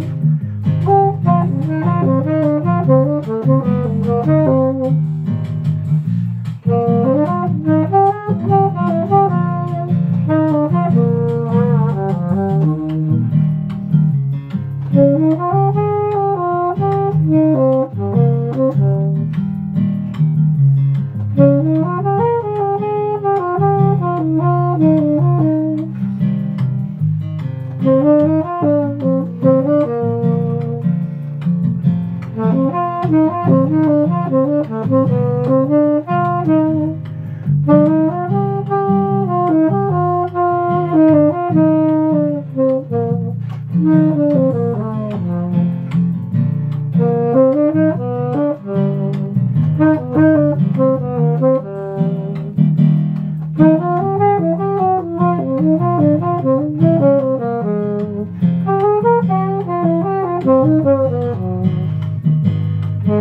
you. Thank you.